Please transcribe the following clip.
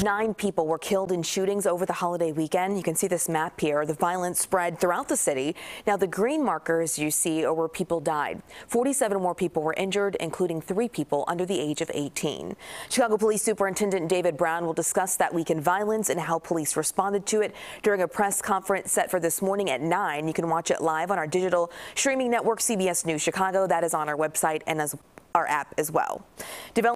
Nine people were killed in shootings over the holiday weekend. You can see this map here. The violence spread throughout the city. Now, the green markers you see are where people died. 47 more people were injured, including three people under the age of 18. Chicago Police Superintendent David Brown will discuss that weekend violence and how police responded to it during a press conference set for this morning at 9. You can watch it live on our digital streaming network, CBS News Chicago. That is on our website and as our app as well.